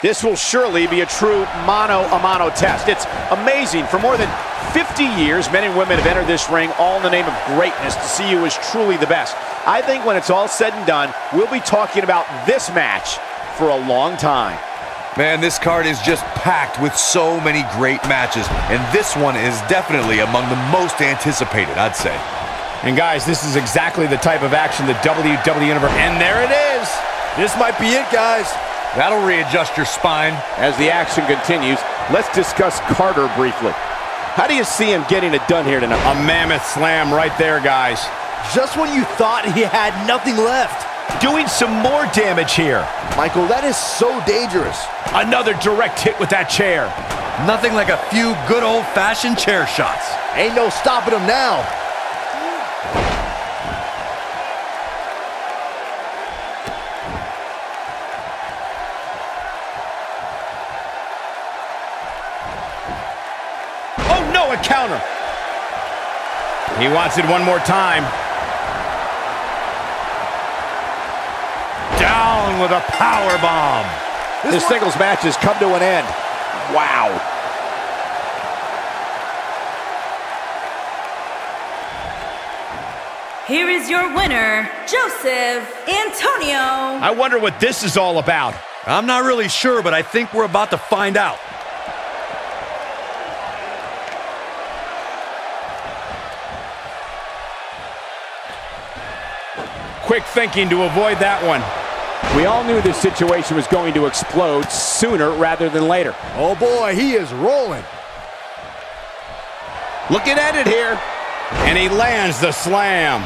This will surely be a true mano-a-mano test. It's amazing. For more than 50 years, men and women have entered this ring all in the name of greatness to see who is truly the best. I think when it's all said and done, we'll be talking about this match for a long time. Man, this card is just packed with so many great matches, and this one is definitely among the most anticipated, I'd say. And guys, this is exactly the type of action the WWE Universe... And there it is! This might be it, guys. That'll readjust your spine. As the action continues, let's discuss Carter briefly. How do you see him getting it done here tonight? A mammoth slam right there, guys. Just when you thought he had nothing left. Doing some more damage here. Michael, that is so dangerous. Another direct hit with that chair. Nothing like a few good old-fashioned chair shots. Ain't no stopping him now. Oh, no, a counter. He wants it one more time. Down with a power bomb. This, this singles match has come to an end. Wow. Here is your winner, Joseph Antonio. I wonder what this is all about. I'm not really sure, but I think we're about to find out. Quick thinking to avoid that one. We all knew this situation was going to explode sooner rather than later. Oh boy, he is rolling. Looking at it here. And he lands the slam.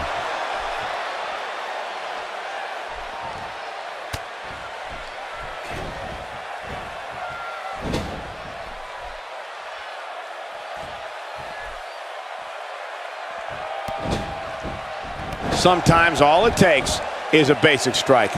Sometimes all it takes is a basic strike.